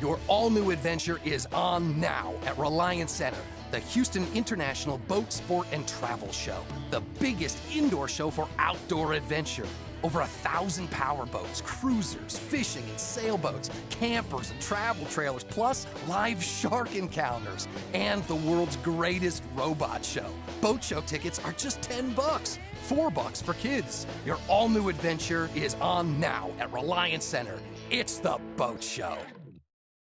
Your all new adventure is on now at Reliant Center, the Houston International Boat Sport and Travel Show, the biggest indoor show for outdoor adventure. Over a thousand powerboats, cruisers, fishing and sailboats, campers and travel trailers, plus live shark encounters, and the world's greatest robot show. Boat show tickets are just 10 bucks, 4 bucks for kids. Your all new adventure is on now at Reliant Center. It's the boat show.